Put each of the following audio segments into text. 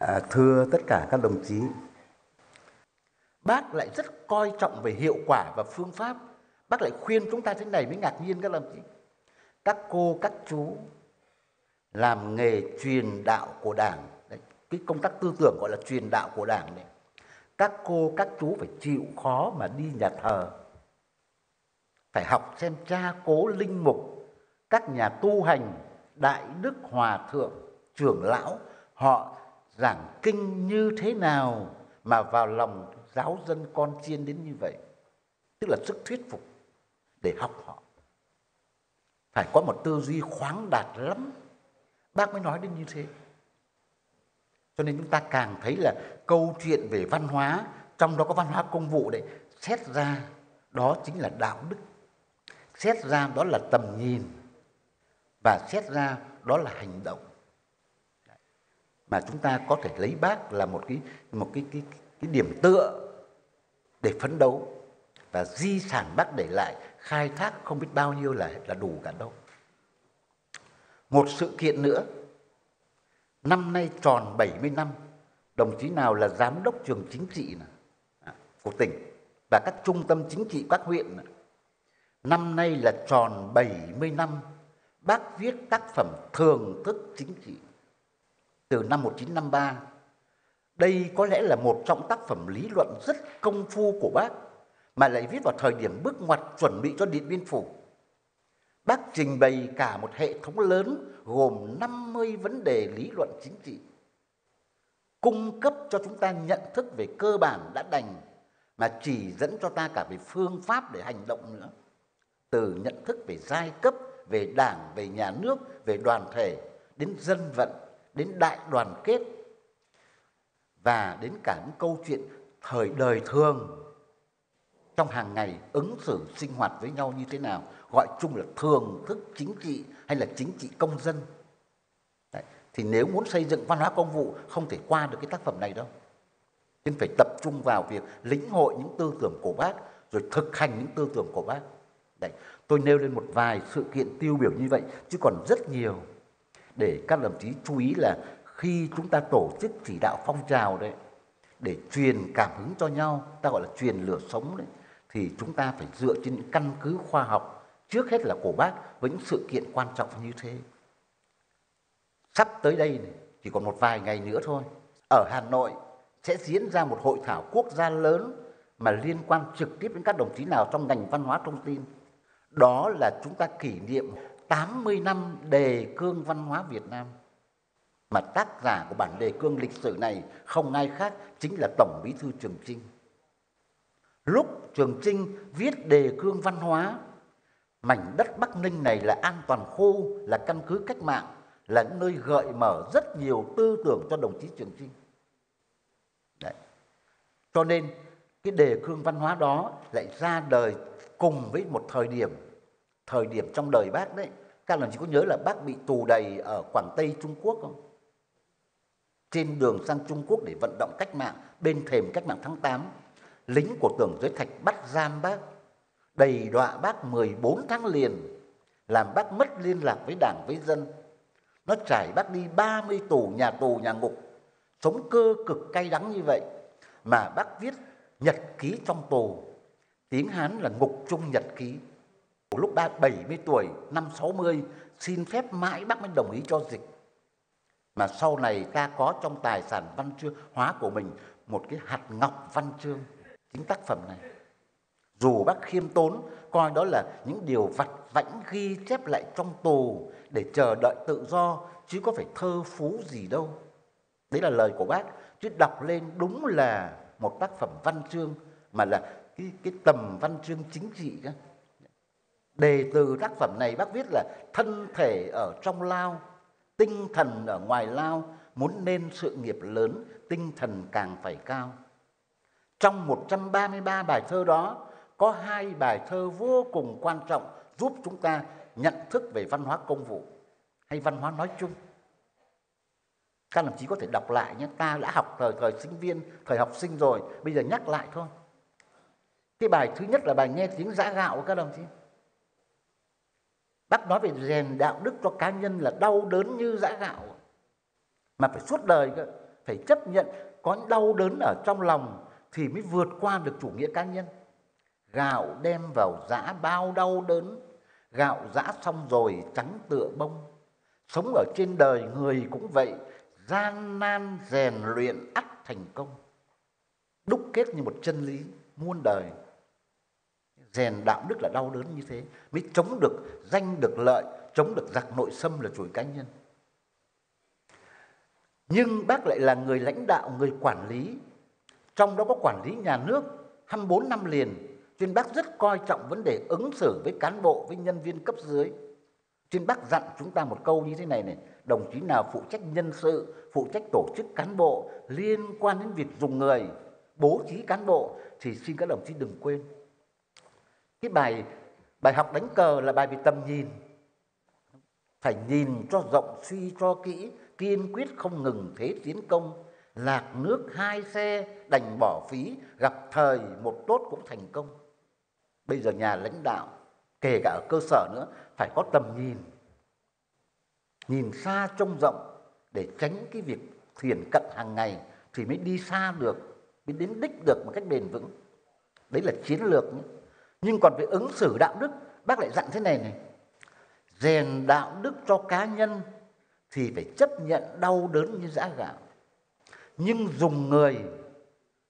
À, thưa tất cả các đồng chí, bác lại rất coi trọng về hiệu quả và phương pháp. Bác lại khuyên chúng ta thế này mới ngạc nhiên các đồng chí. Các cô, các chú làm nghề truyền đạo của Đảng, đấy, cái công tác tư tưởng gọi là truyền đạo của Đảng này. Các cô, các chú phải chịu khó mà đi nhà thờ. Phải học xem cha cố linh mục, các nhà tu hành, đại đức hòa thượng, trưởng lão, họ giảng kinh như thế nào mà vào lòng giáo dân con chiên đến như vậy? Tức là sức thuyết phục để học họ. Phải có một tư duy khoáng đạt lắm. Bác mới nói đến như thế. Cho nên chúng ta càng thấy là câu chuyện về văn hóa, trong đó có văn hóa công vụ đấy, xét ra đó chính là đạo đức. Xét ra đó là tầm nhìn. Và xét ra đó là hành động mà chúng ta có thể lấy bác là một cái một cái cái cái điểm tựa để phấn đấu và di sản bác để lại khai thác không biết bao nhiêu là là đủ cả đâu. Một sự kiện nữa, năm nay tròn 70 năm, đồng chí nào là giám đốc trường chính trị này, của tỉnh và các trung tâm chính trị các huyện này. Năm nay là tròn 70 năm bác viết tác phẩm thường thức chính trị từ năm 1953. Đây có lẽ là một trong tác phẩm lý luận rất công phu của bác mà lại viết vào thời điểm bước ngoặt chuẩn bị cho Điện Biên Phủ. Bác trình bày cả một hệ thống lớn gồm 50 vấn đề lý luận chính trị, cung cấp cho chúng ta nhận thức về cơ bản đã đành mà chỉ dẫn cho ta cả về phương pháp để hành động nữa. Từ nhận thức về giai cấp, về đảng, về nhà nước, về đoàn thể, đến dân vận, đến đại đoàn kết và đến cả những câu chuyện thời đời thường trong hàng ngày ứng xử sinh hoạt với nhau như thế nào, gọi chung là thường thức chính trị hay là chính trị công dân Đấy. thì nếu muốn xây dựng văn hóa công vụ không thể qua được cái tác phẩm này đâu nên phải tập trung vào việc lĩnh hội những tư tưởng của bác, rồi thực hành những tư tưởng của bác Đấy. tôi nêu lên một vài sự kiện tiêu biểu như vậy, chứ còn rất nhiều để các đồng chí chú ý là khi chúng ta tổ chức chỉ đạo phong trào đấy để truyền cảm hứng cho nhau ta gọi là truyền lửa sống đấy thì chúng ta phải dựa trên những căn cứ khoa học trước hết là của bác với những sự kiện quan trọng như thế. Sắp tới đây này, chỉ còn một vài ngày nữa thôi ở Hà Nội sẽ diễn ra một hội thảo quốc gia lớn mà liên quan trực tiếp đến các đồng chí nào trong ngành văn hóa thông tin. Đó là chúng ta kỷ niệm 80 năm đề cương văn hóa Việt Nam mà tác giả của bản đề cương lịch sử này không ai khác chính là Tổng Bí thư Trường Trinh. Lúc Trường Trinh viết đề cương văn hóa, mảnh đất Bắc Ninh này là an toàn khu, là căn cứ cách mạng, là nơi gợi mở rất nhiều tư tưởng cho đồng chí Trường Trinh. Đấy. Cho nên cái đề cương văn hóa đó lại ra đời cùng với một thời điểm, thời điểm trong đời bác đấy. Các đồng chí có nhớ là bác bị tù đầy ở Quảng Tây, Trung Quốc không? trên đường sang Trung Quốc để vận động cách mạng, bên thềm cách mạng tháng 8 lính của tưởng giới thạch bắt giam bác, đầy đọa bác 14 tháng liền, làm bác mất liên lạc với đảng, với dân nó trải bác đi 30 tù, nhà tù, nhà ngục, sống cơ cực cay đắng như vậy, mà bác viết nhật ký trong tù tiếng Hán là ngục trung nhật ký lúc ba 70 tuổi, năm 60 xin phép mãi bác mới đồng ý cho dịch. Mà sau này ta có trong tài sản văn chương hóa của mình một cái hạt ngọc văn chương, chính tác phẩm này. Dù bác khiêm tốn, coi đó là những điều vặt vãnh ghi chép lại trong tù để chờ đợi tự do, chứ có phải thơ phú gì đâu. Đấy là lời của bác, chứ đọc lên đúng là một tác phẩm văn chương, mà là cái cái tầm văn chương chính trị đó đề từ tác phẩm này bác viết là thân thể ở trong lao, tinh thần ở ngoài lao, muốn nên sự nghiệp lớn, tinh thần càng phải cao. Trong 133 bài thơ đó, có hai bài thơ vô cùng quan trọng giúp chúng ta nhận thức về văn hóa công vụ hay văn hóa nói chung. Các đồng chí có thể đọc lại nhé, ta đã học thời thời sinh viên, thời học sinh rồi, bây giờ nhắc lại thôi. Cái bài thứ nhất là bài nghe tiếng giã gạo của các đồng chí. Bác nói về rèn đạo đức cho cá nhân là đau đớn như giã gạo. Mà phải suốt đời cơ. Phải chấp nhận có đau đớn ở trong lòng thì mới vượt qua được chủ nghĩa cá nhân gạo đem vào giã bao đau đớn, gạo giã xong rồi trắng tựa bông sống ở trên đời người cũng vậy, gian nan rèn luyện ắt thành công đúc kết như một chân lý muôn đời rèn đạo đức là đau đớn như thế mới chống được danh được lợi chống được giặc nội xâm là chủ cá nhân nhưng bác lại là người lãnh đạo người quản lý trong đó có quản lý nhà nước 24 năm liền trên bác rất coi trọng vấn đề ứng xử với cán bộ, với nhân viên cấp dưới. trên bác dặn chúng ta một câu như thế này này, đồng chí nào phụ trách nhân sự, phụ trách tổ chức cán bộ liên quan đến việc dùng người, bố trí cán bộ thì xin các đồng chí đừng quên. Cái bài bài học đánh cờ là bài về tầm nhìn. Phải nhìn cho rộng, suy cho kỹ, kiên quyết không ngừng thế tiến công lạc nước hai xe đành bỏ phí gặp thời một tốt cũng thành công bây giờ nhà lãnh đạo kể cả ở cơ sở nữa phải có tầm nhìn nhìn xa trông rộng để tránh cái việc thiền cận hàng ngày thì mới đi xa được mới đến đích được một cách bền vững đấy là chiến lược nhé nhưng còn về ứng xử đạo đức. Bác lại dặn thế này này. Rèn đạo đức cho cá nhân thì phải chấp nhận đau đớn như giã gạo. Nhưng dùng người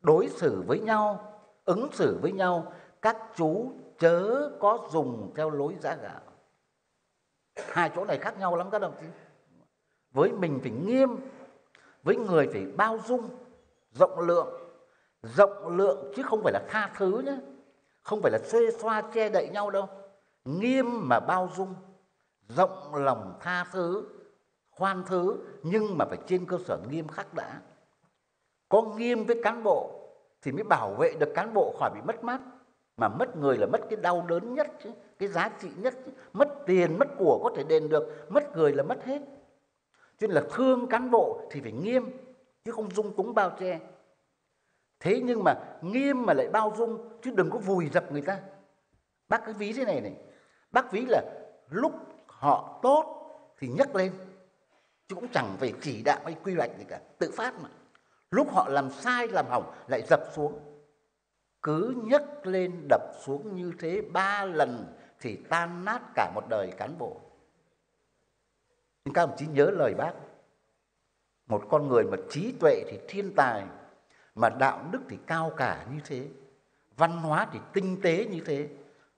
đối xử với nhau, ứng xử với nhau, các chú chớ có dùng theo lối giá gạo. Hai chỗ này khác nhau lắm các đồng chí. Với mình phải nghiêm, với người phải bao dung, rộng lượng. Rộng lượng chứ không phải là tha thứ nhé không phải là xê xoa che đậy nhau đâu. Nghiêm mà bao dung, rộng lòng tha thứ, khoan thứ, nhưng mà phải trên cơ sở nghiêm khắc đã. Có nghiêm với cán bộ thì mới bảo vệ được cán bộ khỏi bị mất mát. Mà mất người là mất cái đau đớn nhất chứ, cái giá trị nhất chứ. mất tiền, mất của có thể đền được, mất người là mất hết. Cho nên là thương cán bộ thì phải nghiêm, chứ không dung túng bao che thế nhưng mà nghiêm mà lại bao dung, chứ đừng có vùi dập người ta. Bác cứ ví thế này này. Bác ví là lúc họ tốt thì nhấc lên, chứ cũng chẳng phải chỉ đạo hay quy hoạch gì cả, tự phát mà. Lúc họ làm sai, làm hỏng, lại dập xuống. Cứ nhấc lên, đập xuống như thế ba lần thì tan nát cả một đời cán bộ. Nhưng các ông chí nhớ lời bác. Một con người mà trí tuệ thì thiên tài mà đạo đức thì cao cả như thế, văn hóa thì tinh tế như thế.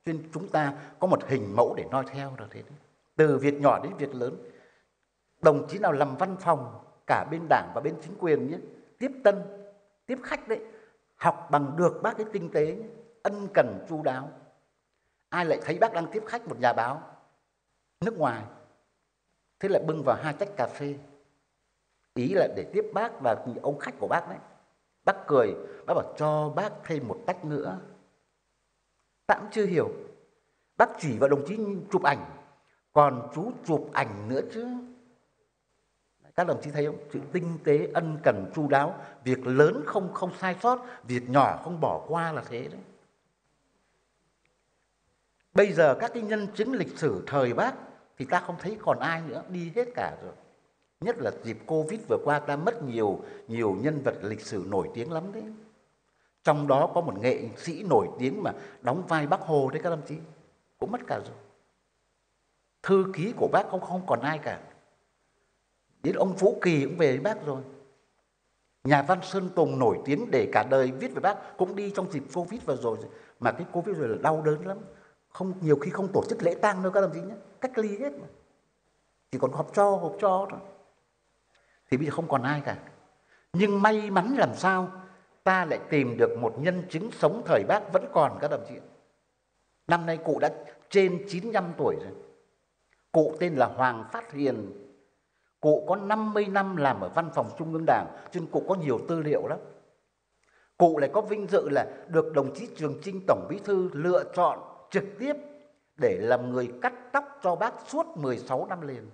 Cho nên chúng ta có một hình mẫu để noi theo là thế đấy. từ việc nhỏ đến việc lớn, đồng chí nào làm văn phòng cả bên đảng và bên chính quyền nhé, tiếp tân, tiếp khách đấy, học bằng được bác cái tinh tế ân cần chu đáo. Ai lại thấy bác đang tiếp khách một nhà báo nước ngoài, thế lại bưng vào hai tách cà phê. Ý là để tiếp bác và ông khách của bác đấy bác cười, bác bảo cho bác thêm một tách nữa. Tạm cũng chưa hiểu. Bác chỉ vào đồng chí chụp ảnh, còn chú chụp ảnh nữa chứ. Các đồng chí thấy không? Sự tinh tế, ân cần, chu đáo. Việc lớn không không sai sót, việc nhỏ không bỏ qua là thế đấy. Bây giờ các cái nhân chứng lịch sử thời bác thì ta không thấy còn ai nữa, đi hết cả rồi nhất là dịp covid vừa qua ta mất nhiều nhiều nhân vật lịch sử nổi tiếng lắm đấy trong đó có một nghệ sĩ nổi tiếng mà đóng vai bác hồ đấy các đồng chí cũng mất cả rồi thư ký của bác không không còn ai cả Đến ông Phú Kỳ cũng về với bác rồi. Nhà văn Sơn Tùng nổi tiếng để cả đời viết về bác cũng đi trong dịp Covid vừa rồi. Mà cái Covid rồi là đau đớn lắm. Không Nhiều khi không tổ chức lễ tang đâu các đồng chí nhé. Cách ly hết mà. Chỉ còn họp cho, họp cho thôi. Thì bây giờ không còn ai cả. Nhưng may mắn làm sao ta lại tìm được một nhân chứng sống thời bác vẫn còn các đồng chí. Năm nay cụ đã trên 95 tuổi rồi. Cụ tên là Hoàng Phát Hiền, Cụ có 50 năm làm ở văn phòng Trung ương Đảng, cho nên cụ có nhiều tư liệu lắm. Cụ lại có vinh dự là được đồng chí Trường Trinh Tổng Bí Thư lựa chọn trực tiếp để làm người cắt tóc cho bác suốt 16 năm liền.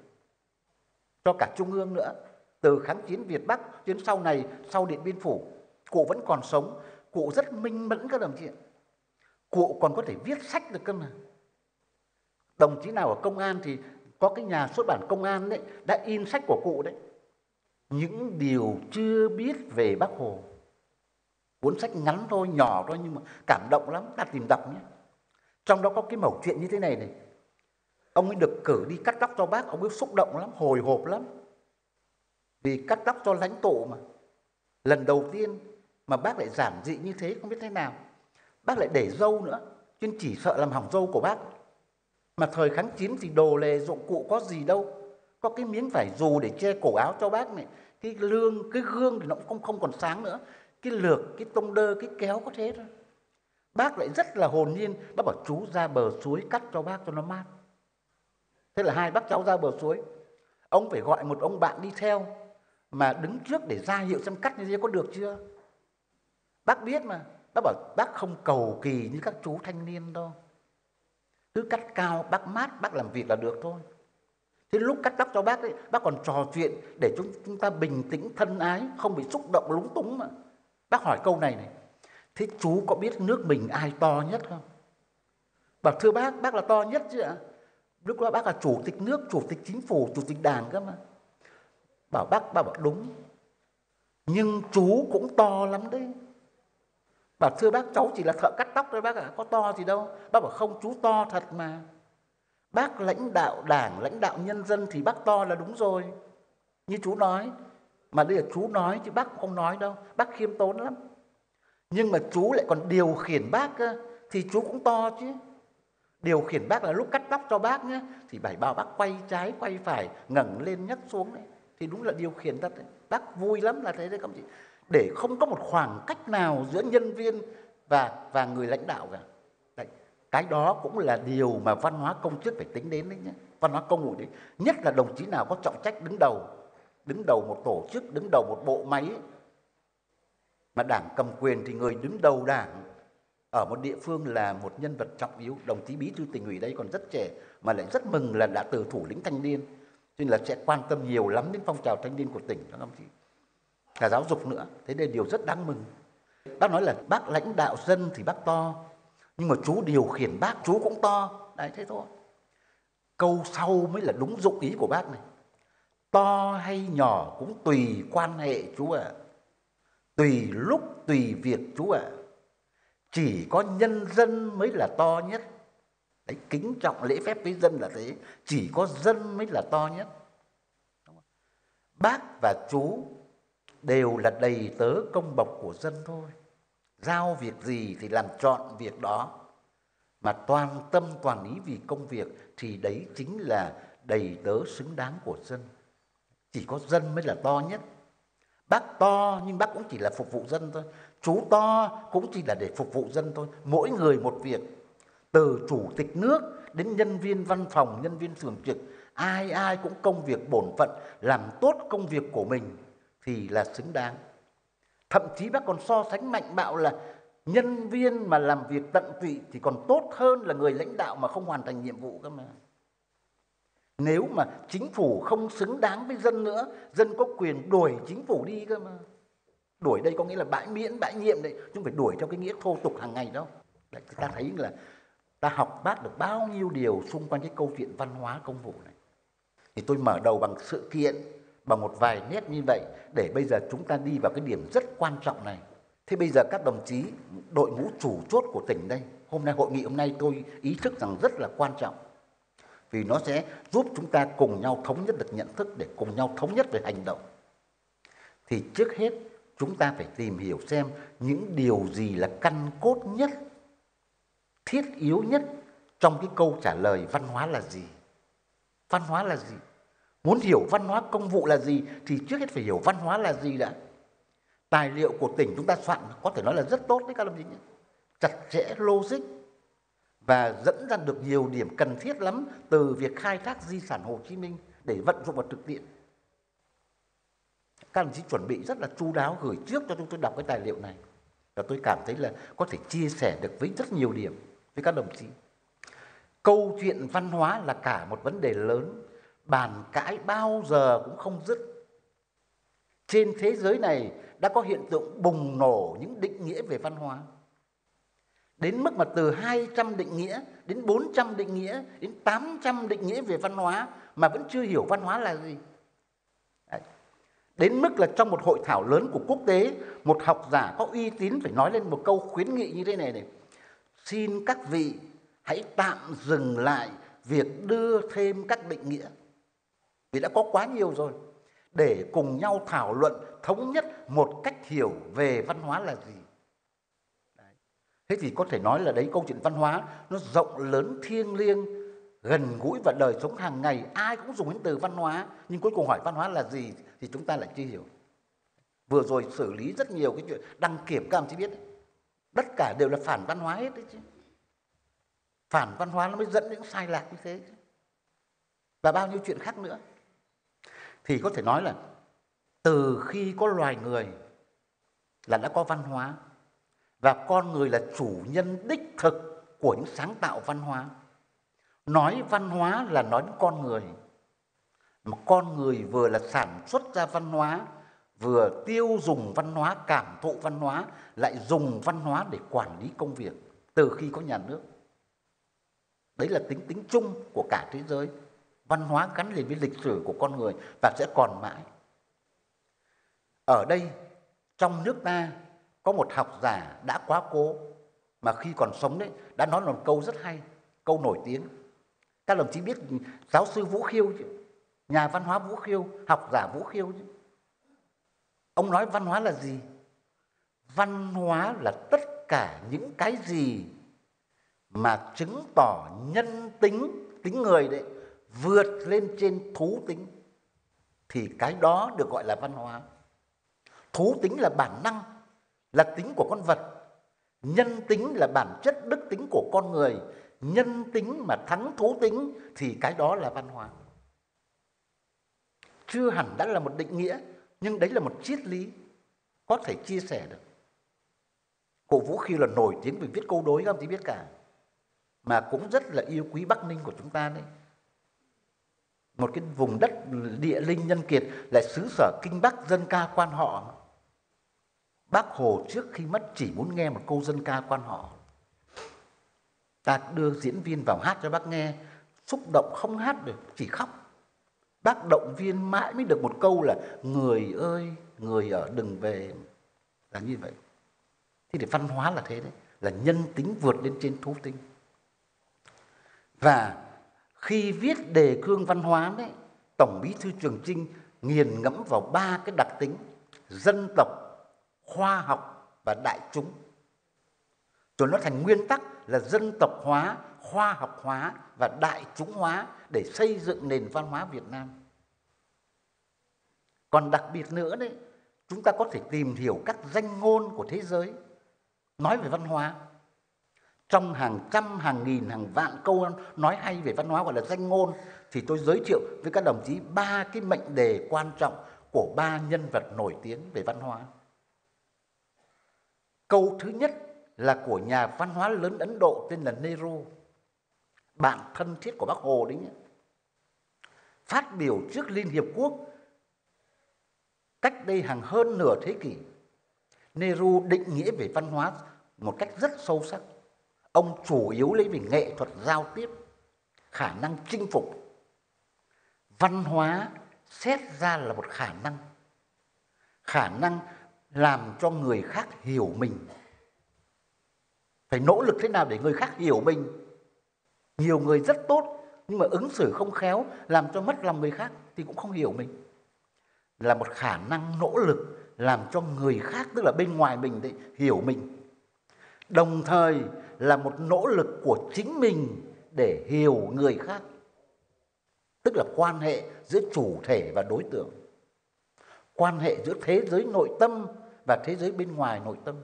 Cho cả Trung ương nữa. Từ kháng chiến Việt Bắc đến sau này, sau Điện Biên Phủ, cụ vẫn còn sống. Cụ rất minh mẫn các đồng chí. Cụ còn có thể viết sách được cơ mà. Đồng chí nào ở công an thì có cái nhà xuất bản công an đấy đã in sách của cụ đấy những điều chưa biết về bác hồ cuốn sách ngắn thôi nhỏ thôi nhưng mà cảm động lắm ta tìm đọc nhé trong đó có cái mẩu chuyện như thế này này ông ấy được cử đi cắt tóc cho bác ông ấy xúc động lắm hồi hộp lắm vì cắt tóc cho lãnh tụ mà. Lần đầu tiên mà bác lại giản dị như thế không biết thế nào. Bác lại để dâu nữa, chứ chỉ sợ làm hỏng dâu của bác. Mà thời kháng chiến thì đồ lề dụng cụ có gì đâu. Có cái miếng vải dù để che cổ áo cho bác này. Cái lương, cái gương thì nó cũng không không còn sáng nữa. Cái lược, cái tông đơ, cái kéo có thế thôi. Bác lại rất là hồn nhiên. Bác bảo chú ra bờ suối cắt cho bác cho nó mát. Thế là hai bác cháu ra bờ suối. Ông phải gọi một ông bạn đi theo mà đứng trước để ra hiệu xem cắt như thế có được chưa? Bác biết mà. Bác bảo bác không cầu kỳ như các chú thanh niên đâu. Cứ cắt cao, bác mát, bác làm việc là được thôi. Thế lúc cắt tóc cho bác ấy, bác còn trò chuyện để chúng chúng ta bình tĩnh, thân ái, không bị xúc động, lúng túng mà. Bác hỏi câu này này. Thế chú có biết nước mình ai to nhất không? Bảo thưa bác bác là to nhất chứ ạ. Lúc đó bác là chủ tịch nước, chủ tịch chính phủ, chủ tịch đảng cơ mà bảo bác bác bảo đúng. Nhưng chú cũng to lắm đấy. Bảo thưa bác, cháu chỉ là thợ cắt tóc thôi bác ạ, có to gì đâu. Bác bảo không, chú to thật mà. Bác lãnh đạo đảng, lãnh đạo nhân dân thì bác to là đúng rồi. Như chú nói, mà đây là chú nói chứ bác không nói đâu, bác khiêm tốn lắm. Nhưng mà chú lại còn điều khiển bác thì chú cũng to chứ. Điều khiển bác là lúc cắt tóc cho bác nhé thì bảy bao bác quay trái, quay phải, ngẩng lên, nhấc xuống đấy thì đúng là điều khiển thật đấy. bác vui lắm là thế đấy, các chị. Để không có một khoảng cách nào giữa nhân viên và và người lãnh đạo cả. Đấy. cái đó cũng là điều mà văn hóa công chức phải tính đến đấy nhé. Văn hóa công vụ đấy. Nhất là đồng chí nào có trọng trách đứng đầu đứng đầu một tổ chức, đứng đầu một bộ máy, mà đảng cầm quyền thì người đứng đầu đảng ở một địa phương là một nhân vật trọng yếu. Đồng chí bí thư tỉnh ủy đây còn rất trẻ, mà lại rất mừng là đã từ thủ lĩnh thanh niên cho nên là sẽ quan tâm nhiều lắm đến phong trào thanh niên của tỉnh, các ông chí. Cả giáo dục nữa, thế đây điều rất đáng mừng. Bác nói là bác lãnh đạo dân thì bác to, nhưng mà chú điều khiển bác, chú cũng to. Đấy, thế thôi. Câu sau mới là đúng dụng ý của bác này. To hay nhỏ cũng tùy quan hệ chú ạ. À. tùy lúc, tùy việc chú ạ. À. chỉ có nhân dân mới là to nhất. Đấy, kính trọng lễ phép với dân là thế chỉ có dân mới là to nhất. Bác và chú đều là đầy tớ công bộc của dân thôi. Giao việc gì thì làm chọn việc đó. Mà toàn tâm toàn ý vì công việc thì đấy chính là đầy tớ xứng đáng của dân. Chỉ có dân mới là to nhất. Bác to nhưng bác cũng chỉ là phục vụ dân thôi. Chú to cũng chỉ là để phục vụ dân thôi. Mỗi người một việc từ chủ tịch nước đến nhân viên văn phòng nhân viên thường trực ai ai cũng công việc bổn phận làm tốt công việc của mình thì là xứng đáng. Thậm chí bác còn so sánh mạnh bạo là nhân viên mà làm việc tận tụy thì còn tốt hơn là người lãnh đạo mà không hoàn thành nhiệm vụ cơ mà. Nếu mà chính phủ không xứng đáng với dân nữa dân có quyền đuổi chính phủ đi cơ mà. Đuổi đây có nghĩa là bãi miễn bãi nhiệm đấy chứ không phải đuổi theo cái nghĩa thô tục hàng ngày đâu. Đấy, ta thấy là ta học bác được bao nhiêu điều xung quanh cái câu chuyện văn hóa công vụ này. Thì tôi mở đầu bằng sự kiện, bằng một vài nét như vậy để bây giờ chúng ta đi vào cái điểm rất quan trọng này. Thế bây giờ các đồng chí, đội ngũ chủ chốt của tỉnh đây, hôm nay hội nghị hôm nay tôi ý thức rằng rất là quan trọng. Vì nó sẽ giúp chúng ta cùng nhau thống nhất được nhận thức để cùng nhau thống nhất về hành động. Thì trước hết, chúng ta phải tìm hiểu xem những điều gì là căn cốt nhất thiết yếu nhất trong cái câu trả lời văn hóa là gì? Văn hóa là gì? Muốn hiểu văn hóa công vụ là gì thì trước hết phải hiểu văn hóa là gì đã. Tài liệu của tỉnh chúng ta soạn có thể nói là rất tốt đấy các đồng chí nhé. Chặt chẽ, logic và dẫn ra được nhiều điểm cần thiết lắm từ việc khai thác di sản Hồ Chí Minh để vận dụng vào thực tiễn. Các đồng chí chuẩn bị rất là chu đáo gửi trước cho chúng tôi đọc cái tài liệu này. Và tôi cảm thấy là có thể chia sẻ được với rất nhiều điểm với các đồng chí. Câu chuyện văn hóa là cả một vấn đề lớn, bàn cãi bao giờ cũng không dứt. Trên thế giới này đã có hiện tượng bùng nổ những định nghĩa về văn hóa đến mức mà từ 200 định nghĩa đến 400 định nghĩa đến 800 định nghĩa về văn hóa mà vẫn chưa hiểu văn hóa là gì. Đến mức là trong một hội thảo lớn của quốc tế, một học giả có uy tín phải nói lên một câu khuyến nghị như thế này này. Xin các vị hãy tạm dừng lại việc đưa thêm các định nghĩa. Vì đã có quá nhiều rồi. Để cùng nhau thảo luận, thống nhất một cách hiểu về văn hóa là gì. Đấy. Thế thì có thể nói là đấy, câu chuyện văn hóa nó rộng lớn thiêng liêng, gần gũi và đời sống hàng ngày ai cũng dùng những từ văn hóa, nhưng cuối cùng hỏi văn hóa là gì thì chúng ta lại chưa hiểu vừa rồi xử lý rất nhiều cái chuyện, đăng kiểm, các ông chí biết đấy tất cả đều là phản văn hóa hết đấy chứ. Phản văn hóa nó mới dẫn đến sai lạc như thế và bao nhiêu chuyện khác nữa. Thì có thể nói là từ khi có loài người là đã có văn hóa và con người là chủ nhân đích thực của những sáng tạo văn hóa. Nói văn hóa là nói đến con người. Mà con người vừa là sản xuất ra văn hóa vừa tiêu dùng văn hóa, cảm thụ văn hóa, lại dùng văn hóa để quản lý công việc từ khi có nhà nước. Đấy là tính tính chung của cả thế giới. Văn hóa gắn liền với lịch sử của con người và sẽ còn mãi. Ở đây, trong nước ta, có một học giả đã quá cố, mà khi còn sống đấy, đã nói một câu rất hay, câu nổi tiếng. Các đồng chí biết giáo sư vũ khiêu chứ? Nhà văn hóa vũ khiêu, học giả vũ khiêu chứ? Ông nói văn hóa là gì? Văn hóa là tất cả những cái gì mà chứng tỏ nhân tính tính người đấy, vượt lên trên thú tính, thì cái đó được gọi là văn hóa. Thú tính là bản năng, là tính của con vật. Nhân tính là bản chất đức tính của con người. Nhân tính mà thắng thú tính, thì cái đó là văn hóa. Chưa hẳn đã là một định nghĩa nhưng đấy là một triết lý có thể chia sẻ được. Cụ vũ khi là nổi tiếng vì viết câu đối, các ông chỉ biết cả, mà cũng rất là yêu quý bắc ninh của chúng ta đấy. Một cái vùng đất địa linh nhân kiệt lại xứ sở kinh bắc dân ca quan họ. Bác hồ trước khi mất chỉ muốn nghe một câu dân ca quan họ. Ta đưa diễn viên vào hát cho bác nghe, xúc động không hát được, chỉ khóc bác động viên mãi mới được một câu là người ơi người ở đừng về. Là như vậy. Thế thì văn hóa là thế đấy là nhân tính vượt lên trên thú tính. Và khi viết đề cương văn hóa đấy tổng bí thư trường trinh nghiền ngẫm vào ba cái đặc tính dân tộc khoa học và đại chúng. Rồi nó thành nguyên tắc là dân tộc hóa, khoa học hóa và đại chúng hóa để xây dựng nền văn hóa Việt Nam. Còn đặc biệt nữa đấy, chúng ta có thể tìm hiểu các danh ngôn của thế giới nói về văn hóa. Trong hàng trăm, hàng nghìn, hàng vạn câu nói hay về văn hóa gọi là danh ngôn thì tôi giới thiệu với các đồng chí ba cái mệnh đề quan trọng của ba nhân vật nổi tiếng về văn hóa. Câu thứ nhất là của nhà văn hóa lớn Ấn Độ tên là Nehru, bạn thân thiết của bác Hồ đấy nhé. Phát biểu trước Liên Hiệp Quốc cách đây hàng hơn nửa thế kỷ, Nehru định nghĩa về văn hóa một cách rất sâu sắc. Ông chủ yếu lấy về nghệ thuật giao tiếp, khả năng chinh phục. Văn hóa xét ra là một khả năng, khả năng làm cho người khác hiểu mình phải nỗ lực thế nào để người khác hiểu mình nhiều người rất tốt, nhưng mà ứng xử không khéo, làm cho mất lòng người khác thì cũng không hiểu mình. Là một khả năng nỗ lực làm cho người khác, tức là bên ngoài mình để hiểu mình. Đồng thời là một nỗ lực của chính mình để hiểu người khác, tức là quan hệ giữa chủ thể và đối tượng. Quan hệ giữa thế giới nội tâm và thế giới bên ngoài nội tâm.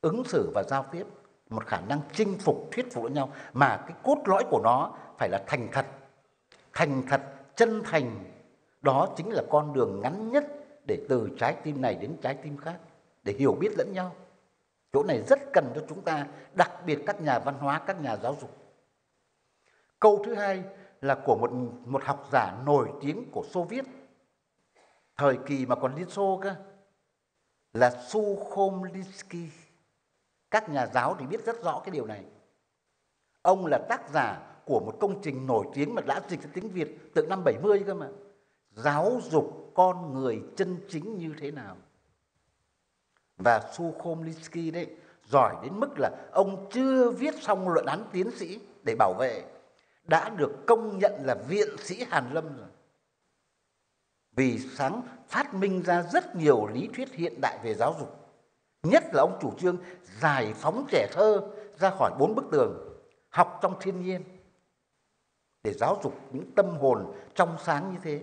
Ứng xử và giao tiếp một khả năng chinh phục, thuyết phục lẫn nhau, mà cái cốt lõi của nó phải là thành thật. Thành thật, chân thành, đó chính là con đường ngắn nhất để từ trái tim này đến trái tim khác, để hiểu biết lẫn nhau. Chỗ này rất cần cho chúng ta, đặc biệt các nhà văn hóa, các nhà giáo dục. Câu thứ hai là của một một học giả nổi tiếng của Xô Viết. Thời kỳ mà còn Liên Xô cơ, là Sukhomlinsky các nhà giáo thì biết rất rõ cái điều này. Ông là tác giả của một công trình nổi tiếng mà đã dịch ra tiếng Việt từ năm 70 cơ mà. giáo dục con người chân chính như thế nào. Và Sukhomlinsky đấy, giỏi đến mức là ông chưa viết xong luận án tiến sĩ để bảo vệ, đã được công nhận là viện sĩ Hàn Lâm rồi. Vì sáng phát minh ra rất nhiều lý thuyết hiện đại về giáo dục. Nhất là ông chủ trương giải phóng trẻ thơ ra khỏi bốn bức tường, học trong thiên nhiên để giáo dục những tâm hồn trong sáng như thế.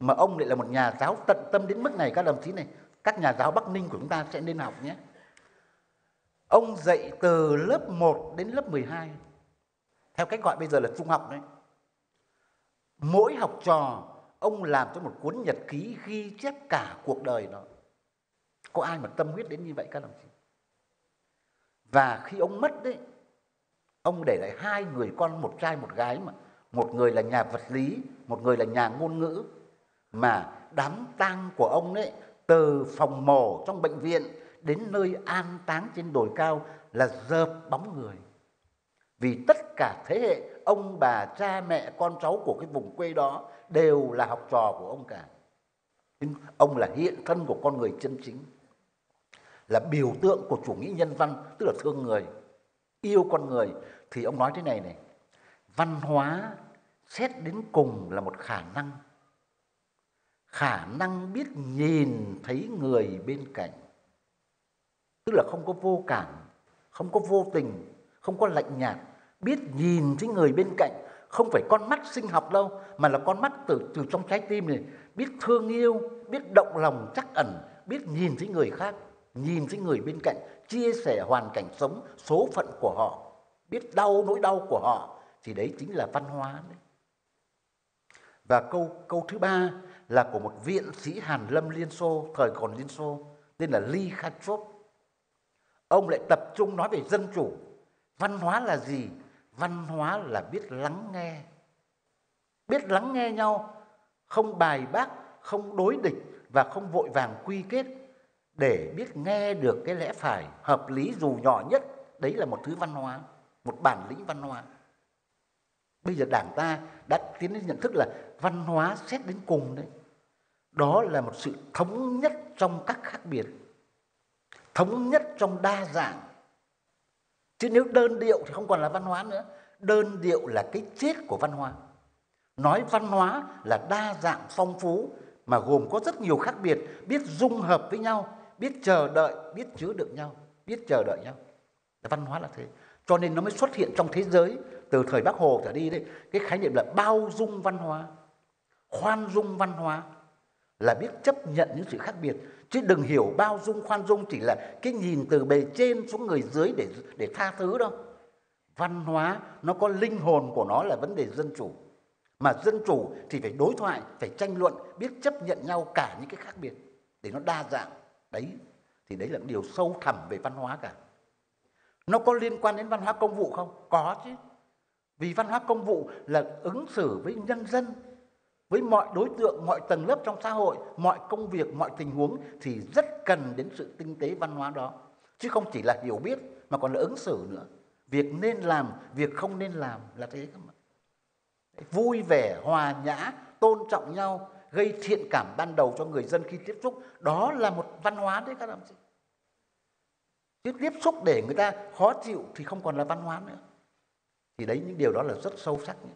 Mà ông lại là một nhà giáo tận tâm đến mức này các đồng chí này, các nhà giáo Bắc Ninh của chúng ta sẽ nên học nhé. Ông dạy từ lớp 1 đến lớp 12. Theo cách gọi bây giờ là trung học đấy. Mỗi học trò ông làm cho một cuốn nhật ký ghi chép cả cuộc đời đó. Có ai mà tâm huyết đến như vậy các đồng chí? Và khi ông mất đấy, ông để lại hai người con, một trai một gái mà. Một người là nhà vật lý, một người là nhà ngôn ngữ. Mà đám tang của ông đấy, từ phòng mổ trong bệnh viện đến nơi an táng trên đồi cao là dợp bóng người. Vì tất cả thế hệ ông bà cha mẹ con cháu của cái vùng quê đó đều là học trò của ông cả. Ông là hiện thân của con người chân chính. Là biểu tượng của chủ nghĩa nhân văn, tức là thương người, yêu con người. Thì ông nói thế này này, văn hóa xét đến cùng là một khả năng. Khả năng biết nhìn thấy người bên cạnh tức là không có vô cảm không có vô tình không có lạnh nhạt biết nhìn thấy người bên cạnh không phải con mắt sinh học đâu mà là con mắt từ từ trong trái tim này biết thương yêu biết động lòng chắc ẩn biết nhìn thấy người khác nhìn thấy người bên cạnh chia sẻ hoàn cảnh sống số phận của họ biết đau nỗi đau của họ thì đấy chính là văn hóa đấy và câu câu thứ ba là của một viện sĩ Hàn Lâm Liên Xô thời còn Liên Xô tên là Ly Khachov Ông lại tập trung nói về dân chủ. Văn hóa là gì? Văn hóa là biết lắng nghe. Biết lắng nghe nhau, không bài bác, không đối địch và không vội vàng quy kết để biết nghe được cái lẽ phải hợp lý dù nhỏ nhất. Đấy là một thứ văn hóa, một bản lĩnh văn hóa. Bây giờ Đảng ta đã tiến đến nhận thức là văn hóa xét đến cùng đấy. Đó là một sự thống nhất trong các khác biệt thống nhất trong đa dạng chứ nếu đơn điệu thì không còn là văn hóa nữa đơn điệu là cái chết của văn hóa nói văn hóa là đa dạng phong phú mà gồm có rất nhiều khác biệt biết dung hợp với nhau biết chờ đợi, biết chứa được nhau, biết chờ đợi nhau. Văn hóa là thế. Cho nên nó mới xuất hiện trong thế giới từ thời bác hồ trở đi đấy. Cái khái niệm là bao dung văn hóa, khoan dung văn hóa, là biết chấp nhận những sự khác biệt. Chứ đừng hiểu bao dung, khoan dung chỉ là cái nhìn từ bề trên xuống người dưới để để tha thứ đâu. Văn hóa nó có linh hồn của nó là vấn đề dân chủ. Mà dân chủ thì phải đối thoại, phải tranh luận, biết chấp nhận nhau cả những cái khác biệt để nó đa dạng đấy thì đấy là điều sâu thẳm về văn hóa cả nó có liên quan đến văn hóa công vụ không có chứ vì văn hóa công vụ là ứng xử với nhân dân với mọi đối tượng, mọi tầng lớp trong xã hội, mọi công việc, mọi tình huống thì rất cần đến sự tinh tế văn hóa đó. Chứ không chỉ là hiểu biết mà còn là ứng xử nữa. Việc nên làm, việc không nên làm là thế. Vui vẻ, hòa nhã, tôn trọng nhau, gây thiện cảm ban đầu cho người dân khi tiếp xúc, đó là một văn hóa đấy các đồng chí. Chứ tiếp xúc để người ta khó chịu thì không còn là văn hóa nữa. Thì đấy những điều đó là rất sâu sắc nhé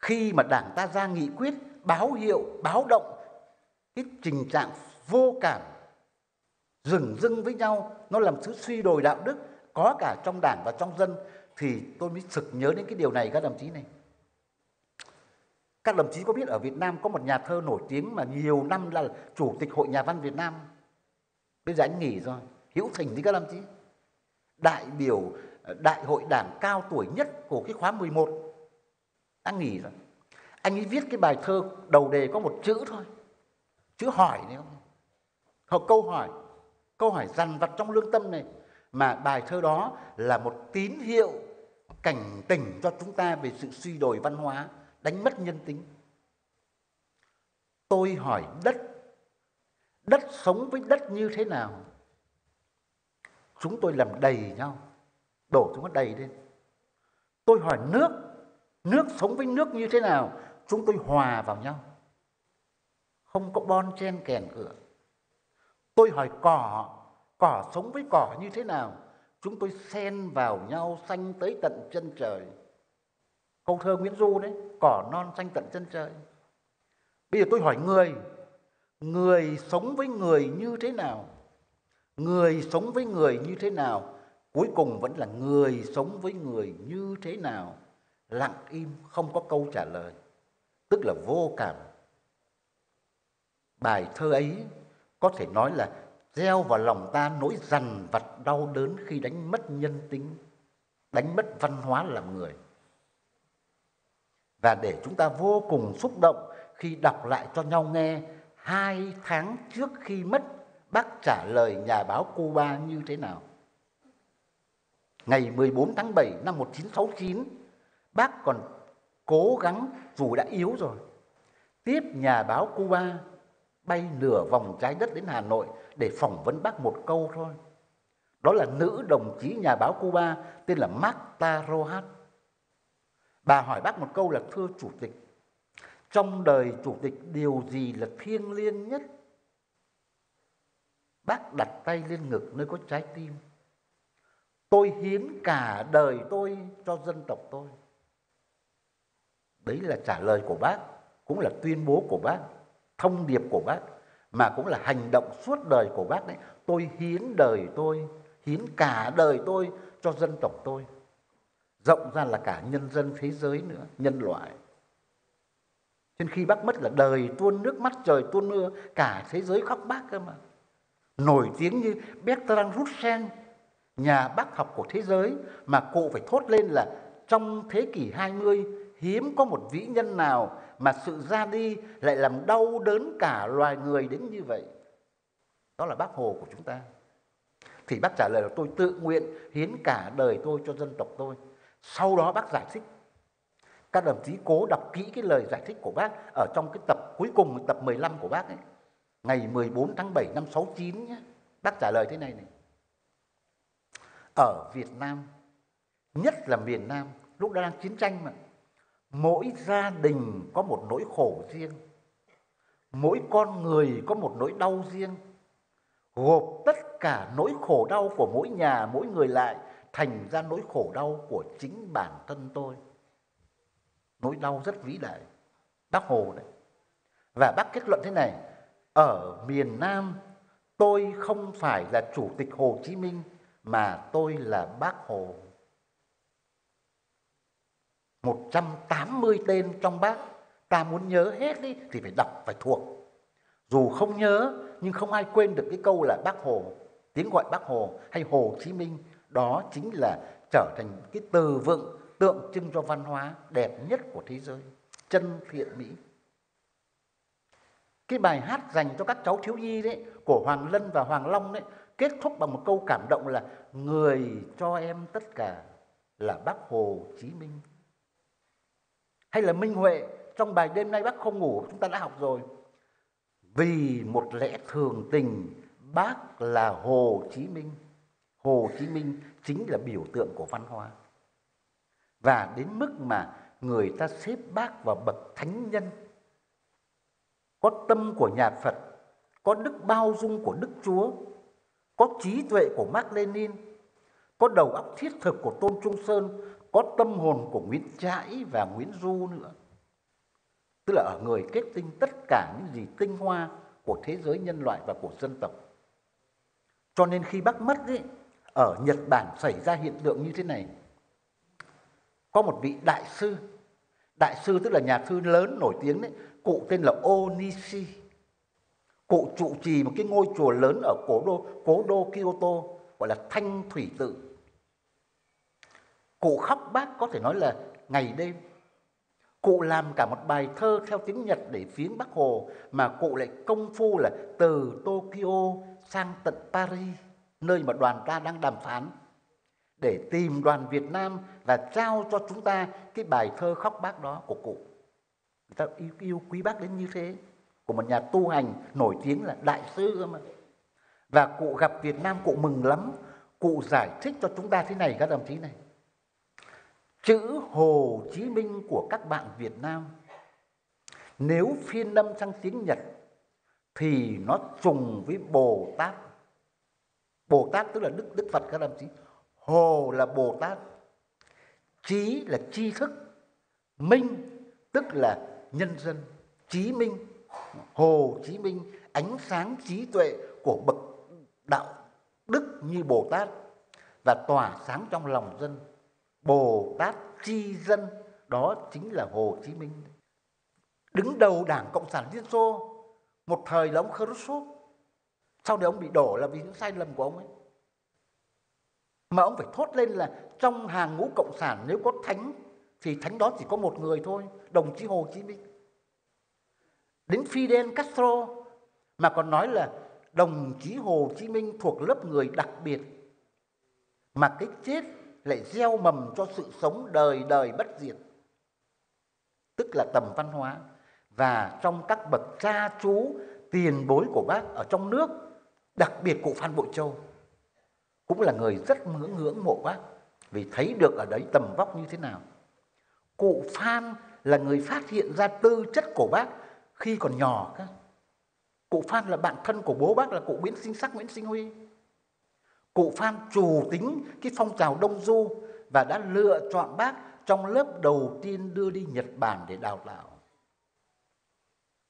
khi mà đảng ta ra nghị quyết báo hiệu báo động cái tình trạng vô cảm dừng dưng với nhau nó làm sự suy đồi đạo đức có cả trong đảng và trong dân thì tôi mới sực nhớ đến cái điều này các đồng chí này các đồng chí có biết ở Việt Nam có một nhà thơ nổi tiếng mà nhiều năm là chủ tịch hội nhà văn Việt Nam? Bây giờ anh nghỉ rồi, hữu thình thì các đồng chí. Đại biểu ờ, đại hội đảng cao tuổi nhất của cái khóa 11 anh nghỉ rồi. Anh ấy viết cái bài thơ, đầu đề có một chữ thôi. Chữ hỏi này không? Hoặc câu hỏi. Câu hỏi dằn vặt trong lương tâm này. Mà bài thơ đó là một tín hiệu cảnh tỉnh cho chúng ta về sự suy đồi văn hóa đánh mất nhân tính. Tôi hỏi đất đất sống với đất như thế nào? Chúng tôi làm đầy nhau, đổ chúng nó đầy lên. Tôi hỏi nước Nước sống với nước như thế nào? chúng tôi hòa vào nhau. Không có bon chen kèn cửa. Tôi hỏi cỏ cỏ sống với cỏ như thế nào? Chúng tôi xen vào nhau xanh tới tận chân trời câu thơ nguyễn du đấy, cỏ non xanh tận chân trời. Bây giờ tôi hỏi người người sống với người như thế nào? Người sống với người như thế nào? Cuối cùng vẫn là người sống với người như thế nào? Lặng im, không có câu trả lời. Tức là vô cảm. Bài thơ ấy có thể nói là gieo vào lòng ta nỗi dằn vặt đau đớn khi đánh mất nhân tính, đánh mất văn hóa làm người và để chúng ta vô cùng xúc động khi đọc lại cho nhau nghe hai tháng trước khi mất bác trả lời nhà báo Cuba như thế nào. Ngày 14 tháng 7 năm 1969, bác còn cố gắng dù đã yếu rồi, tiếp nhà báo Cuba bay nửa vòng trái đất đến Hà Nội để phỏng vấn bác một câu thôi. Đó là nữ đồng chí nhà báo Cuba tên là Marta Rojas. Bà hỏi bác một câu là thưa chủ tịch, trong đời chủ tịch điều gì là thiêng liêng nhất? Bác đặt tay lên ngực nơi có trái tim. Tôi hiến cả đời tôi cho dân tộc tôi. Đấy là trả lời của bác, cũng là tuyên bố của bác, thông điệp của bác, mà cũng là hành động suốt đời của bác đấy. Tôi hiến đời tôi, hiến cả đời tôi cho dân tộc tôi. Rộng ra là cả nhân dân thế giới nữa, nhân loại. Nên khi bác mất là đời tuôn nước mắt trời tuôn mưa, cả thế giới khóc bác cơ mà. Nổi tiếng như Bertrand Russell, nhà bác học của thế giới mà cụ phải thốt lên là trong thế kỷ 20 hiếm có một vĩ nhân nào mà sự ra đi lại làm đau đớn cả loài người đến như vậy. Đó là bác Hồ của chúng ta. Thì bác trả lời là tôi tự nguyện hiến cả đời tôi cho dân tộc tôi. Sau đó bác giải thích các đồng chí cố đọc kỹ cái lời giải thích của bác ở trong cái tập cuối cùng tập 15 của bác ấy. Ngày 14 tháng 7 năm 69 nhé. Bác trả lời thế này này. Ở Việt Nam, nhất là miền Nam, lúc đang chiến tranh mà, mỗi gia đình có một nỗi khổ riêng. Mỗi con người có một nỗi đau riêng. Gộp tất cả nỗi khổ đau của mỗi nhà, mỗi người lại thành ra nỗi khổ đau của chính bản thân tôi. Nỗi đau rất vĩ đại. Bác hồ đấy và bác kết luận thế này, ở miền nam, tôi không phải là chủ tịch hồ chí minh, mà tôi là bác hồ. 180 tên trong bác, ta muốn nhớ hết đi thì phải đọc, phải thuộc. Dù không nhớ, nhưng không ai quên được cái câu là bác hồ. Tiếng gọi bác hồ hay hồ chí minh đó chính là trở thành cái từ vựng tượng trưng cho văn hóa đẹp nhất của thế giới, chân thiện mỹ. Cái bài hát dành cho các cháu thiếu nhi đấy, của hoàng lân và hoàng long đấy, kết thúc bằng một câu cảm động là, người cho em tất cả là bác hồ chí minh. Hay là minh huệ, trong bài đêm nay bác không ngủ, chúng ta đã học rồi. Vì một lẽ thường tình, bác là hồ chí minh hồ chí minh chính là biểu tượng của văn hóa. Và đến mức mà người ta xếp bác vào bậc thánh nhân. Có tâm của nhà Phật có đức bao dung của Đức Chúa có trí tuệ của Mark Lenin có đầu óc thiết thực của Tôn Trung Sơn có tâm hồn của Nguyễn Trãi và Nguyễn Du nữa. Tức là ở người kết tinh tất cả những gì tinh hoa của thế giới nhân loại và của dân tộc. Cho nên khi bác mất ấy, ở Nhật Bản xảy ra hiện tượng như thế này. Có một vị đại sư đại sư tức là nhà sư lớn nổi tiếng đấy, cụ tên là Onishi. Cụ trụ trì một cái ngôi chùa lớn ở cố đô cố đô Kyoto, gọi là Thanh Thủy Tự. Cụ khóc bác có thể nói là ngày đêm. Cụ làm cả một bài thơ theo tiếng Nhật để phiến Bắc Hồ, mà cụ lại công phu là từ Tokyo sang tận Paris nơi mà đoàn ta đang đàm phán để tìm đoàn Việt Nam và trao cho chúng ta cái bài thơ khóc bác đó của cụ. Người ta yêu, yêu quý bác đến như thế, của một nhà tu hành nổi tiếng là đại sư cơ mà. Và cụ gặp Việt Nam cụ mừng lắm, cụ giải thích cho chúng ta thế này các đồng chí này. Chữ Hồ Chí Minh của các bạn Việt Nam nếu phiên âm sang tiếng Nhật thì nó trùng với Bồ Tát. Bồ Tát tức là Đức Đức Phật các đồng chí. Hồ là Bồ Tát. Trí là tri thức. Minh tức là nhân dân. Chí minh. Hồ Chí Minh, ánh sáng trí tuệ của bậc đạo đức như Bồ Tát và tỏa sáng trong lòng dân. Bồ Tát tri dân, đó chính là Hồ Chí Minh. Đứng đầu Đảng Cộng sản Liên Xô, một thời là ông Khrushchev. Sau đấy ông bị đổ là vì những sai lầm của ông ấy. Mà ông phải thốt lên là trong hàng ngũ Cộng sản nếu có thánh thì thánh đó chỉ có một người thôi, đồng chí Hồ Chí Minh. Đến Fidel Castro mà còn nói là đồng chí Hồ Chí Minh thuộc lớp người đặc biệt mà cái chết lại gieo mầm cho sự sống đời đời bất diệt tức là tầm văn hóa và trong các bậc cha chú tiền bối của bác ở trong nước đặc biệt cụ Phan Bội Châu cũng là người rất ngưỡng ngưỡng mộ bác, vì thấy được ở đấy tầm vóc như thế nào cụ Phan là người phát hiện ra tư chất của bác khi còn nhỏ các cụ Phan là bạn thân của bố bác, là cụ Nguyễn Sinh Sắc, Nguyễn Sinh Huy cụ Phan chủ tính cái phong trào Đông Du và đã lựa chọn bác trong lớp đầu tiên đưa đi Nhật Bản để đào tạo.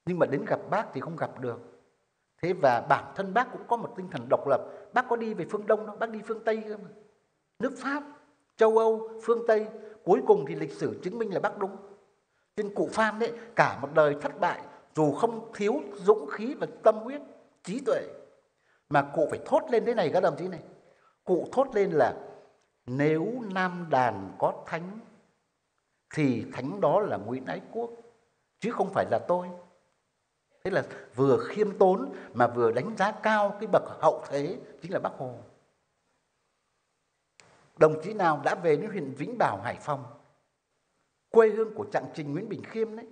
Nhưng mà đến gặp bác thì không gặp được. Thế và bản thân bác cũng có một tinh thần độc lập. Bác có đi về phương Đông đâu, bác đi phương Tây cơ mà. Nước Pháp, châu Âu, phương Tây. Cuối cùng thì lịch sử chứng minh là bác đúng. Trên cụ Phan đấy, cả một đời thất bại, dù không thiếu dũng khí và tâm huyết, trí tuệ. Mà cụ phải thốt lên thế này các đồng chí này. Cụ thốt lên là nếu Nam Đàn có thánh thì thánh đó là Nguyễn Ái Quốc chứ không phải là tôi. Thế là vừa khiêm tốn mà vừa đánh giá cao cái bậc hậu thế chính là Bác Hồ. Đồng chí nào đã về đến huyện Vĩnh Bảo, Hải Phòng, quê hương của trạng trình Nguyễn Bình Khiêm đấy.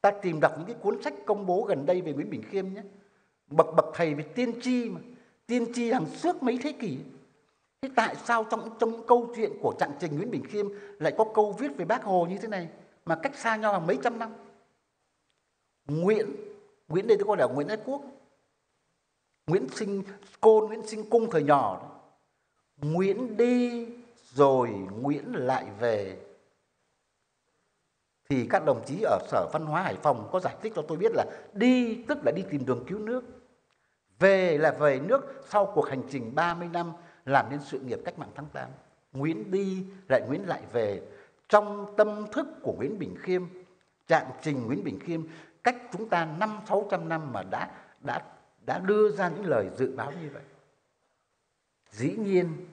Ta tìm đọc những cái cuốn sách công bố gần đây về Nguyễn Bình Khiêm nhé. Bậc bậc thầy về tiên tri mà. Tiên tri hàng suốt mấy thế kỷ. Thế tại sao trong trong câu chuyện của trạng trình Nguyễn Bình Khiêm lại có câu viết về bác Hồ như thế này mà cách xa nhau hàng mấy trăm năm? Nguyễn, Nguyễn đây tôi gọi là Nguyễn Ái Quốc. Nguyễn sinh côn, Nguyễn sinh cung thời nhỏ. Nguyễn đi rồi Nguyễn lại về. Thì các đồng chí ở Sở Văn hóa Hải Phòng có giải thích cho tôi biết là đi tức là đi tìm đường cứu nước. Về là về nước sau cuộc hành trình 30 năm làm nên sự nghiệp cách mạng tháng 8. Nguyễn đi lại Nguyễn lại về trong tâm thức của Nguyễn Bình Khiêm, trạng trình Nguyễn Bình Khiêm cách chúng ta năm, sáu trăm năm mà đã đã đã đưa ra những lời dự báo như vậy. Dĩ nhiên,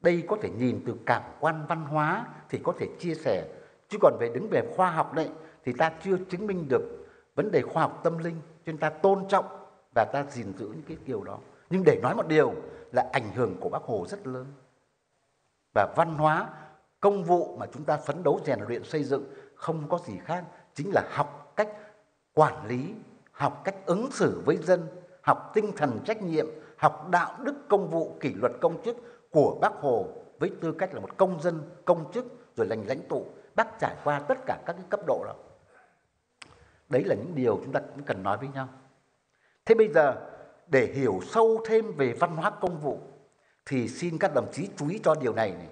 đây có thể nhìn từ cảm quan văn hóa thì có thể chia sẻ. Chứ còn về đứng về khoa học đấy, thì ta chưa chứng minh được vấn đề khoa học tâm linh. Cho nên ta tôn trọng và ta gìn giữ những cái điều đó. Nhưng để nói một điều là ảnh hưởng của bác hồ rất lớn. Và văn hóa, công vụ mà chúng ta phấn đấu rèn luyện, xây dựng không có gì khác, chính là học cách quản lý học cách ứng xử với dân học tinh thần trách nhiệm học đạo đức công vụ kỷ luật công chức của bác hồ với tư cách là một công dân công chức rồi lành lãnh tụ bác trải qua tất cả các cái cấp độ đó đấy là những điều chúng ta cũng cần nói với nhau thế bây giờ để hiểu sâu thêm về văn hóa công vụ thì xin các đồng chí chú ý cho điều này này.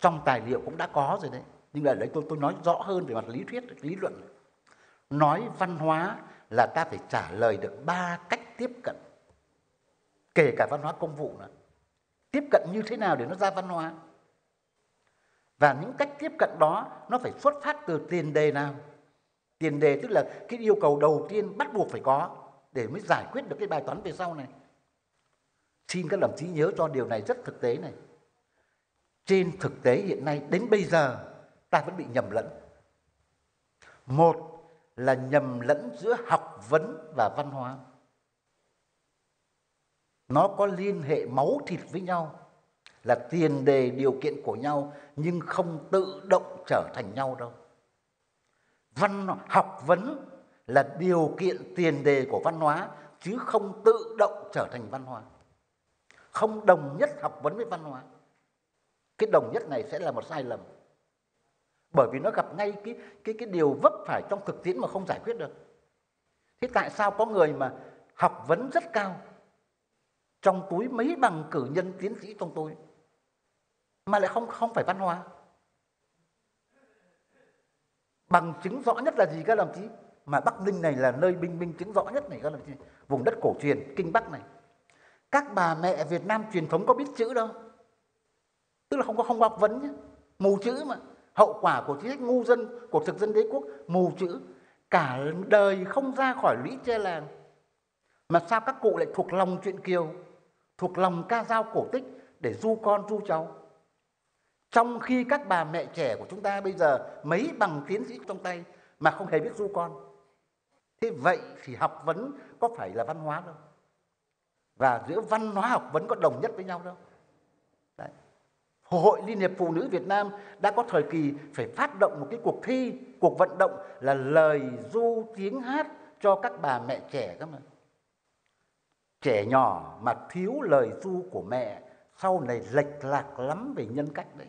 Trong tài liệu cũng đã có rồi đấy. Nhưng là đấy tôi tôi nói rõ hơn về mặt lý thuyết, lý luận. Nói văn hóa là ta phải trả lời được ba cách tiếp cận. Kể cả văn hóa công vụ nữa. Tiếp cận như thế nào để nó ra văn hóa? Và những cách tiếp cận đó nó phải xuất phát từ tiền đề nào? Tiền đề tức là cái yêu cầu đầu tiên bắt buộc phải có để mới giải quyết được cái bài toán về sau này. Xin các đồng chí nhớ cho điều này rất thực tế này. Trên thực tế hiện nay, đến bây giờ ta vẫn bị nhầm lẫn. Một là nhầm lẫn giữa học vấn và văn hóa. Nó có liên hệ máu thịt với nhau, là tiền đề điều kiện của nhau, nhưng không tự động trở thành nhau đâu. Văn, học vấn là điều kiện tiền đề của văn hóa, chứ không tự động trở thành văn hóa. Không đồng nhất học vấn với văn hóa. Cái đồng nhất này sẽ là một sai lầm bởi vì nó gặp ngay cái cái cái điều vấp phải trong thực tiễn mà không giải quyết được. Thế tại sao có người mà học vấn rất cao, trong túi mấy bằng cử nhân tiến sĩ trong tôi mà lại không không phải văn hóa? Bằng chứng rõ nhất là gì các đồng chí? Mà Bắc Ninh này là nơi binh minh chứng rõ nhất này các đồng chí. Vùng đất cổ truyền, kinh Bắc này. Các bà mẹ Việt Nam truyền thống có biết chữ đâu? Tức là không có, không học vấn nhé mù chữ mà hậu quả của chính sách ngu dân, của thực dân đế quốc mù chữ, cả đời không ra khỏi lũy tre làng. Mà sao các cụ lại thuộc lòng chuyện kiều, thuộc lòng ca dao cổ tích để du con du cháu? Trong khi các bà mẹ trẻ của chúng ta bây giờ mấy bằng tiến sĩ trong tay mà không hề biết du con, thế vậy thì học vấn có phải là văn hóa đâu? Và giữa văn hóa học vấn có đồng nhất với nhau đâu? Hội Liên hiệp Phụ nữ Việt Nam đã có thời kỳ phải phát động một cái cuộc thi, cuộc vận động là lời du tiếng hát cho các bà mẹ trẻ cơ mà. Trẻ nhỏ mà thiếu lời du của mẹ sau này lệch lạc lắm về nhân cách đấy.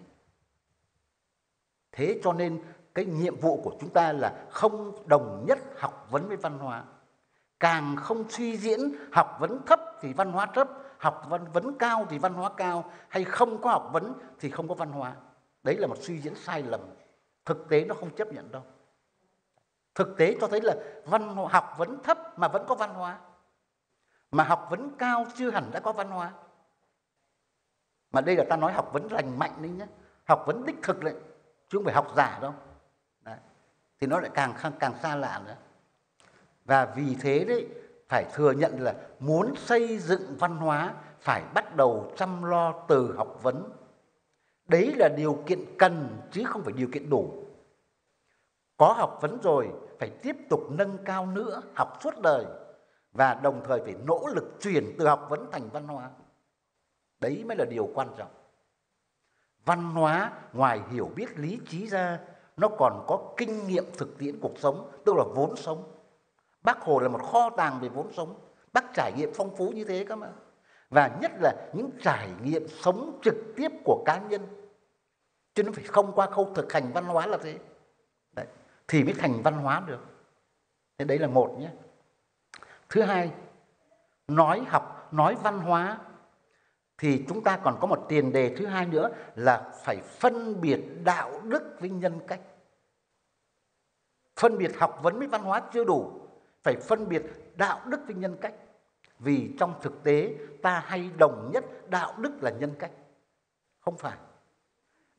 Thế cho nên cái nhiệm vụ của chúng ta là không đồng nhất học vấn với văn hóa. Càng không suy diễn học vấn thấp thì văn hóa thấp, học văn vấn cao thì văn hóa cao, hay không có học vấn thì không có văn hóa. Đấy là một suy diễn sai lầm. Thực tế nó không chấp nhận đâu. Thực tế cho thấy là văn học vấn thấp mà vẫn có văn hóa. Mà học vấn cao chưa hẳn đã có văn hóa. Mà đây là ta nói học vấn lành mạnh đấy nhé. Học vấn đích thực đấy, chứ không phải học giả đâu. Đấy. Thì nó lại càng càng xa lạ nữa. Và vì thế đấy phải thừa nhận là muốn xây dựng văn hóa phải bắt đầu chăm lo từ học vấn. Đấy là điều kiện cần chứ không phải điều kiện đủ. Có học vấn rồi phải tiếp tục nâng cao nữa, học suốt đời và đồng thời phải nỗ lực chuyển từ học vấn thành văn hóa. Đấy mới là điều quan trọng. Văn hóa ngoài hiểu biết lý trí ra nó còn có kinh nghiệm thực tiễn cuộc sống, tức là vốn sống. Bác Hồ là một kho tàng về vốn sống. Bác trải nghiệm phong phú như thế cơ mà. Và nhất là những trải nghiệm sống trực tiếp của cá nhân. Chứ nó phải không qua khâu thực hành văn hóa là thế. Đấy. Thì mới thành văn hóa được. Thế đấy là một nhé. Thứ hai, nói học, nói văn hóa thì chúng ta còn có một tiền đề thứ hai nữa là phải phân biệt đạo đức với nhân cách. Phân biệt học vấn với văn hóa chưa đủ, phải phân biệt đạo đức với nhân cách. Vì trong thực tế ta hay đồng nhất đạo đức là nhân cách. Không phải.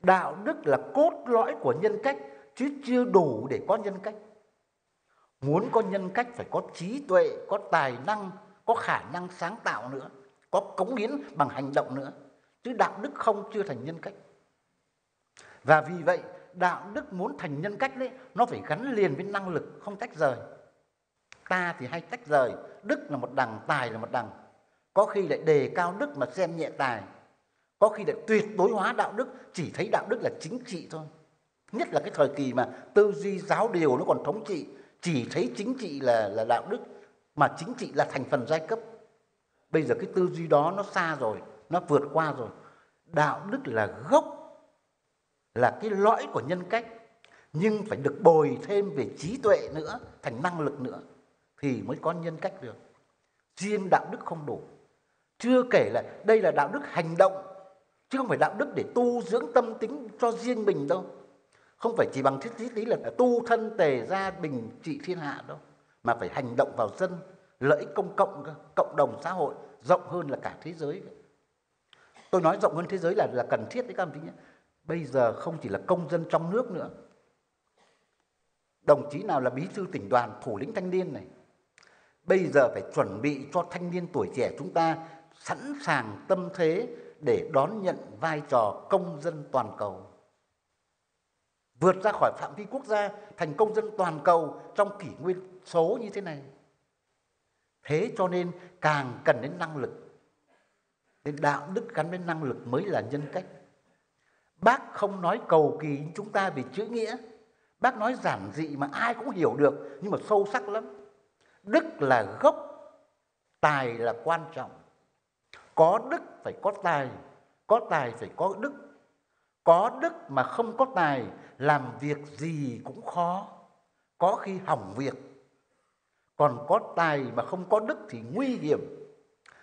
Đạo đức là cốt lõi của nhân cách chứ chưa đủ để có nhân cách. Muốn có nhân cách phải có trí tuệ, có tài năng, có khả năng sáng tạo nữa, có cống hiến bằng hành động nữa. Chứ đạo đức không chưa thành nhân cách. Và vì vậy, đạo đức muốn thành nhân cách đấy, nó phải gắn liền với năng lực, không tách rời. Ta thì hay tách rời, đức là một đằng, tài là một đằng. Có khi lại đề cao đức mà xem nhẹ tài. Có khi lại tuyệt đối hóa đạo đức, chỉ thấy đạo đức là chính trị thôi. Nhất là cái thời kỳ mà tư duy giáo điều nó còn thống trị, chỉ thấy chính trị là là đạo đức mà chính trị là thành phần giai cấp. Bây giờ cái tư duy đó nó xa rồi, nó vượt qua rồi. Đạo đức là gốc, là cái lõi của nhân cách, nhưng phải được bồi thêm về trí tuệ nữa, thành năng lực nữa thì mới có nhân cách được. Riêng đạo đức không đủ. Chưa kể là đây là đạo đức hành động, chứ không phải đạo đức để tu dưỡng tâm tính cho riêng mình đâu. Không phải chỉ bằng thiết lý là tu thân tề gia bình trị thiên hạ đâu, mà phải hành động vào dân, lợi ích công cộng, cộng đồng xã hội, rộng hơn là cả thế giới. Tôi nói rộng hơn thế giới là là cần thiết đấy các đồng chí nhé. Bây giờ không chỉ là công dân trong nước nữa. Đồng chí nào là bí thư tỉnh đoàn, thủ lĩnh thanh niên này, Bây giờ phải chuẩn bị cho thanh niên tuổi trẻ chúng ta sẵn sàng tâm thế để đón nhận vai trò công dân toàn cầu. Vượt ra khỏi phạm vi quốc gia, thành công dân toàn cầu trong kỷ nguyên số như thế này. Thế cho nên càng cần đến năng lực. Nên đạo đức gắn với năng lực mới là nhân cách. Bác không nói cầu kỳ chúng ta về chữ nghĩa. Bác nói giản dị mà ai cũng hiểu được, nhưng mà sâu sắc lắm. Đức là gốc, tài là quan trọng. Có đức phải có tài, có tài phải có đức. Có đức mà không có tài làm việc gì cũng khó, có khi hỏng việc. Còn có tài mà không có đức thì nguy hiểm.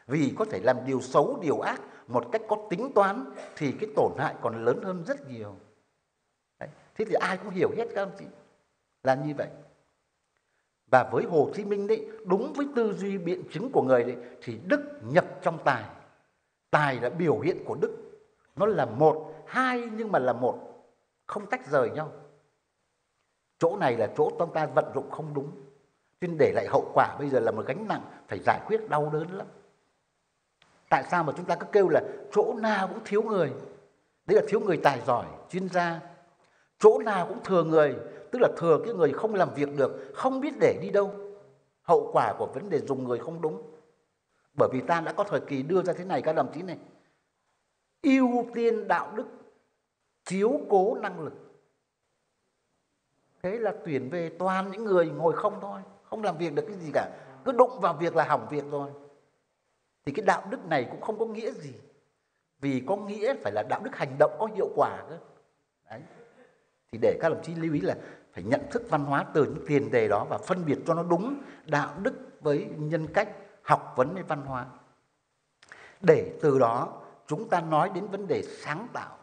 Vì có thể làm điều xấu, điều ác một cách có tính toán thì cái tổn hại còn lớn hơn rất nhiều. Đấy. Thế thì ai cũng hiểu hết các ông chị là như vậy. Và với Hồ Chí Minh đấy, đúng với tư duy biện chứng của người đấy, thì đức nhập trong tài. Tài là biểu hiện của đức. Nó là một, hai nhưng mà là một, không tách rời nhau. Chỗ này là chỗ chúng ta vận dụng không đúng. Nên để lại hậu quả bây giờ là một gánh nặng phải giải quyết đau đớn lắm. Tại sao mà chúng ta cứ kêu là chỗ nào cũng thiếu người? Đấy là thiếu người tài giỏi, chuyên gia. Chỗ nào cũng thừa người, tức là thừa cái người không làm việc được, không biết để đi đâu. Hậu quả của vấn đề dùng người không đúng. Bởi vì ta đã có thời kỳ đưa ra thế này các đồng chí này. Ưu tiên đạo đức, chiếu cố năng lực. Thế là tuyển về toàn những người ngồi không thôi, không làm việc được cái gì cả. Cứ đụng vào việc là hỏng việc rồi. Thì cái đạo đức này cũng không có nghĩa gì. Vì có nghĩa phải là đạo đức hành động có hiệu quả cơ. Đấy. Thì để các đồng chí lưu ý là phải nhận thức văn hóa từ những tiền đề đó và phân biệt cho nó đúng đạo đức với nhân cách, học vấn với văn hóa. Để từ đó chúng ta nói đến vấn đề sáng tạo